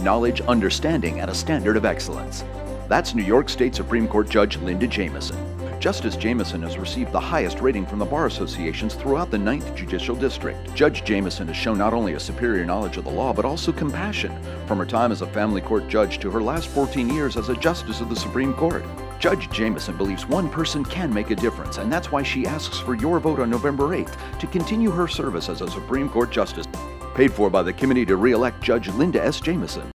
knowledge, understanding, and a standard of excellence. That's New York State Supreme Court Judge Linda Jamieson. Justice Jamieson has received the highest rating from the bar associations throughout the 9th Judicial District. Judge Jamieson has shown not only a superior knowledge of the law, but also compassion from her time as a family court judge to her last 14 years as a justice of the Supreme Court. Judge Jamieson believes one person can make a difference, and that's why she asks for your vote on November 8th to continue her service as a Supreme Court justice. Paid for by the committee to re elect Judge Linda S. Jamieson.